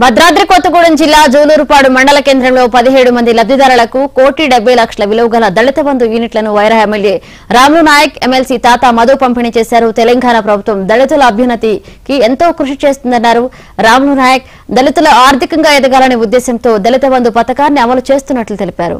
భద్రాద్రి కొత్తగూడెం జిల్లా జూలూరుపాడు మండల కేంద్రంలో పదిహేడు మంది లబ్దిదారులకు కోటి డెబ్బై లక్షల విలువ గల దళిత బంధు యూనిట్లను వైరా ఎమ్మెల్యే రాములు నాయక్ ఎమ్మెల్సీ తాత మధు పంపిణీ చేశారు. తెలంగాణ ప్రభుత్వం దళితుల అభ్యున్నతికి ఎంతో కృషి చేస్తుందన్నారు రాములు నాయక్. దళితులు ఆర్థికంగా ఎదగాలనే ఉద్దేశంతో దళిత బంధు పథకాన్ని అమలు చేస్తున్నట్లు తెలిపారు.